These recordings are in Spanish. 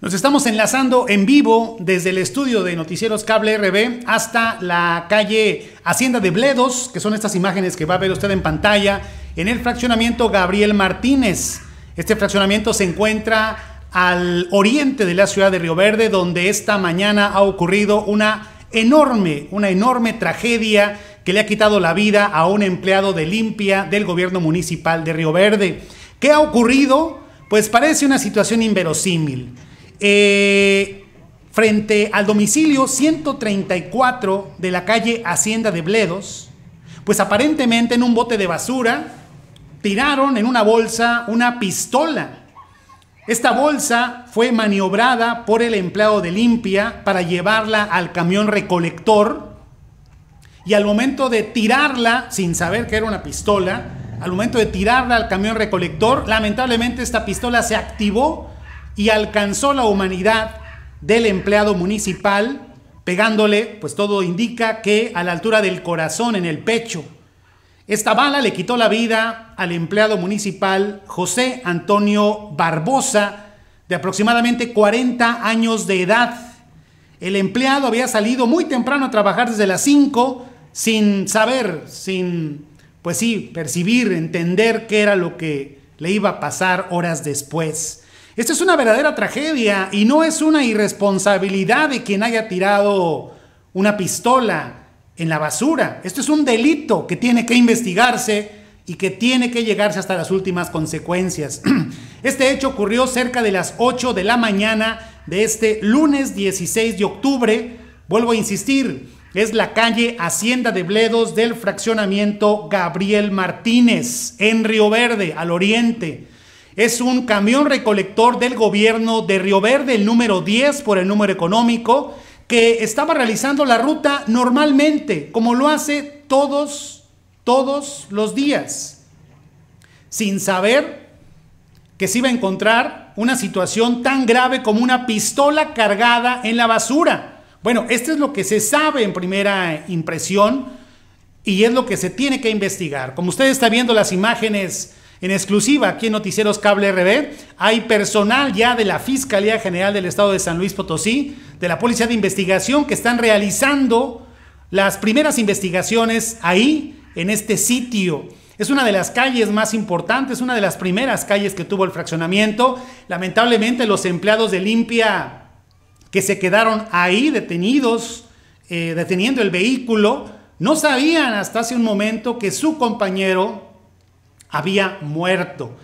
Nos estamos enlazando en vivo desde el estudio de Noticieros Cable RB hasta la calle Hacienda de Bledos, que son estas imágenes que va a ver usted en pantalla, en el fraccionamiento Gabriel Martínez. Este fraccionamiento se encuentra al oriente de la ciudad de Río Verde, donde esta mañana ha ocurrido una enorme, una enorme tragedia que le ha quitado la vida a un empleado de limpia del gobierno municipal de Río Verde. ¿Qué ha ocurrido? Pues parece una situación inverosímil. Eh, frente al domicilio 134 de la calle Hacienda de Bledos, pues aparentemente en un bote de basura tiraron en una bolsa una pistola. Esta bolsa fue maniobrada por el empleado de limpia para llevarla al camión recolector y al momento de tirarla, sin saber que era una pistola, al momento de tirarla al camión recolector, lamentablemente esta pistola se activó y alcanzó la humanidad del empleado municipal, pegándole, pues todo indica que a la altura del corazón en el pecho. Esta bala le quitó la vida al empleado municipal José Antonio Barbosa, de aproximadamente 40 años de edad. El empleado había salido muy temprano a trabajar desde las 5 sin saber, sin, pues sí, percibir, entender qué era lo que le iba a pasar horas después. Esto es una verdadera tragedia y no es una irresponsabilidad de quien haya tirado una pistola en la basura. Esto es un delito que tiene que investigarse y que tiene que llegarse hasta las últimas consecuencias. Este hecho ocurrió cerca de las 8 de la mañana de este lunes 16 de octubre. Vuelvo a insistir, es la calle Hacienda de Bledos del fraccionamiento Gabriel Martínez en Río Verde, al oriente. Es un camión recolector del gobierno de Río Verde, el número 10 por el número económico, que estaba realizando la ruta normalmente, como lo hace todos, todos los días, sin saber que se iba a encontrar una situación tan grave como una pistola cargada en la basura. Bueno, esto es lo que se sabe en primera impresión y es lo que se tiene que investigar. Como usted está viendo las imágenes en exclusiva, aquí en Noticieros Cable RB, hay personal ya de la Fiscalía General del Estado de San Luis Potosí, de la Policía de Investigación, que están realizando las primeras investigaciones ahí, en este sitio. Es una de las calles más importantes, una de las primeras calles que tuvo el fraccionamiento. Lamentablemente los empleados de limpia que se quedaron ahí detenidos, eh, deteniendo el vehículo, no sabían hasta hace un momento que su compañero había muerto.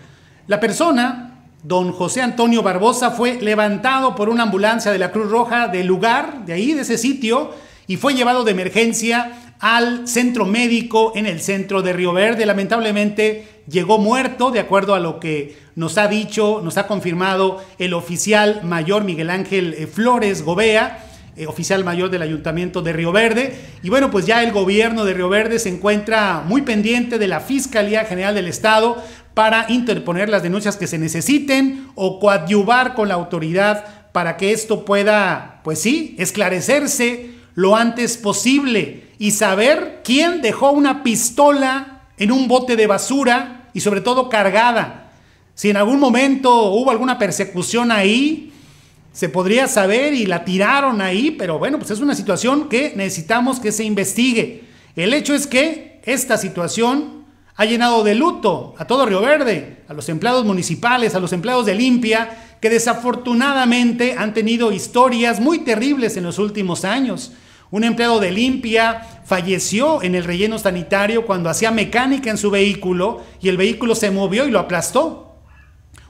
La persona, don José Antonio Barbosa, fue levantado por una ambulancia de la Cruz Roja del lugar, de ahí, de ese sitio, y fue llevado de emergencia al centro médico en el centro de Río Verde. Lamentablemente llegó muerto, de acuerdo a lo que nos ha dicho, nos ha confirmado el oficial mayor Miguel Ángel eh, Flores Gobea. Eh, oficial mayor del Ayuntamiento de Río Verde. Y bueno, pues ya el gobierno de Río Verde se encuentra muy pendiente de la Fiscalía General del Estado para interponer las denuncias que se necesiten o coadyuvar con la autoridad para que esto pueda, pues sí, esclarecerse lo antes posible y saber quién dejó una pistola en un bote de basura y sobre todo cargada. Si en algún momento hubo alguna persecución ahí, se podría saber y la tiraron ahí, pero bueno, pues es una situación que necesitamos que se investigue. El hecho es que esta situación ha llenado de luto a todo Río Verde, a los empleados municipales, a los empleados de limpia, que desafortunadamente han tenido historias muy terribles en los últimos años. Un empleado de limpia falleció en el relleno sanitario cuando hacía mecánica en su vehículo y el vehículo se movió y lo aplastó.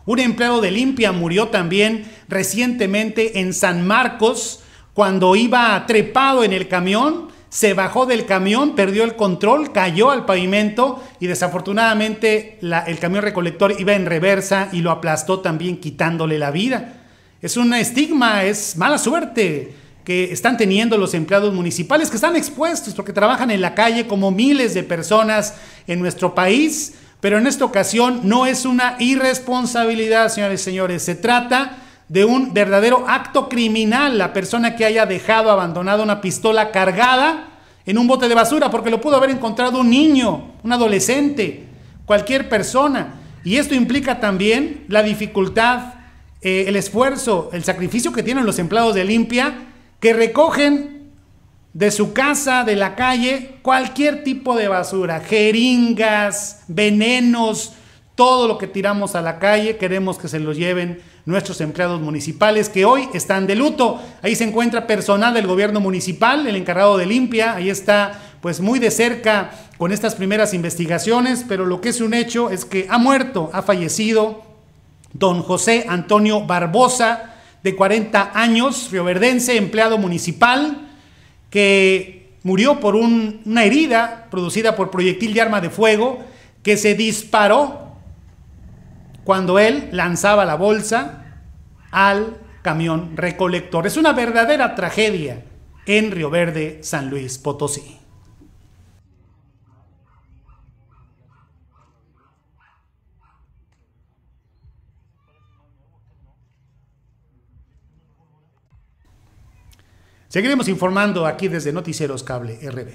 Un empleado de limpia murió también recientemente en San Marcos cuando iba trepado en el camión, se bajó del camión, perdió el control, cayó al pavimento y desafortunadamente el camión recolector iba en reversa y lo aplastó también quitándole la vida. Es un estigma, es mala suerte que están teniendo los empleados municipales que están expuestos porque trabajan en la calle como miles de personas en nuestro país pero en esta ocasión no es una irresponsabilidad, señores y señores. Se trata de un verdadero acto criminal. La persona que haya dejado abandonada una pistola cargada en un bote de basura, porque lo pudo haber encontrado un niño, un adolescente, cualquier persona. Y esto implica también la dificultad eh, el esfuerzo, el sacrificio que tienen los empleados de limpia, que recogen de su casa, de la calle, cualquier tipo de basura, jeringas, venenos, todo lo que tiramos a la calle, queremos que se lo lleven nuestros empleados municipales que hoy están de luto. Ahí se encuentra personal del gobierno municipal, el encargado de limpia, ahí está pues muy de cerca con estas primeras investigaciones, pero lo que es un hecho es que ha muerto, ha fallecido don José Antonio Barbosa, de 40 años, rioverdense, empleado municipal, que murió por una herida producida por proyectil de arma de fuego que se disparó cuando él lanzaba la bolsa al camión recolector. Es una verdadera tragedia en Río Verde, San Luis Potosí. Seguiremos informando aquí desde Noticieros Cable RB.